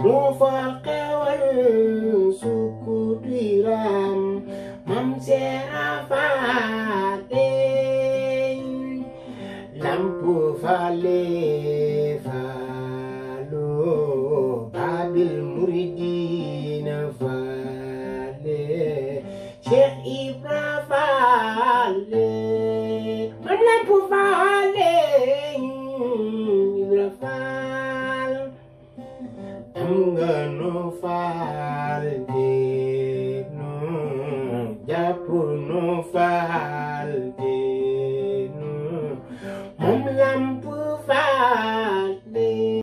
Mufar kawan suku diram Mamserafatin. Lampu fale falo Babil muridin fale Syekh Ibrahim Jungano Fal Dino Japur